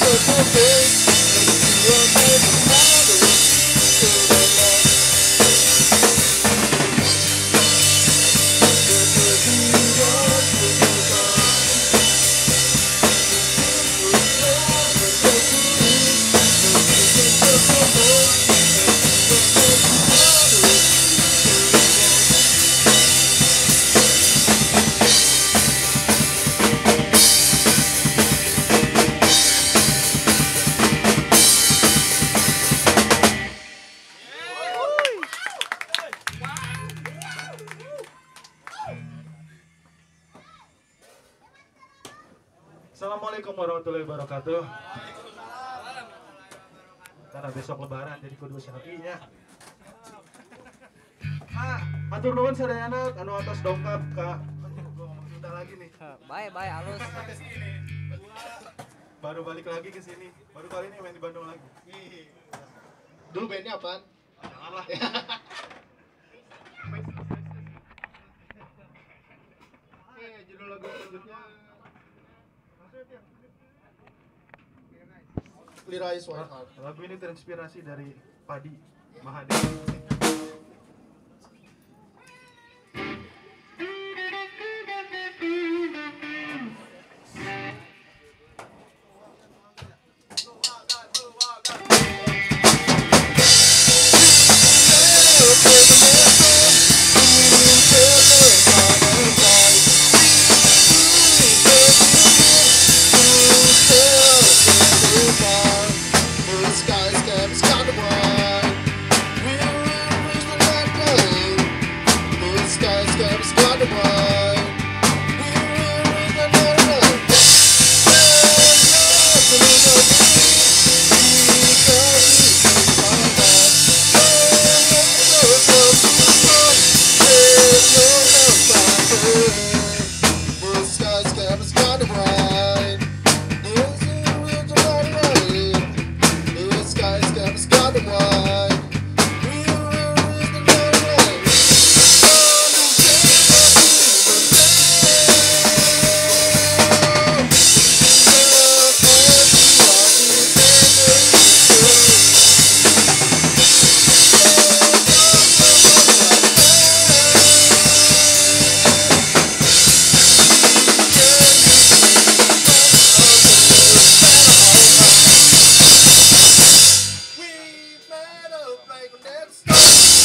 such a bitch. Assalamualaikum warahmatullahi wabarakatuh. Karena besok lebaran jadi kudu sapinya. Ah, matur nuwun sadayana anu atas dongkap ka Sudah lagi nih. Baik, baik, halus. Baru balik lagi ke sini. Baru kali ini main di Bandung lagi. Dulu bandnya apaan? Janganlah. Eh, judul lagu selanjutnya White Heart. Lagu ini terinspirasi dari Padi Mahadi. like a dead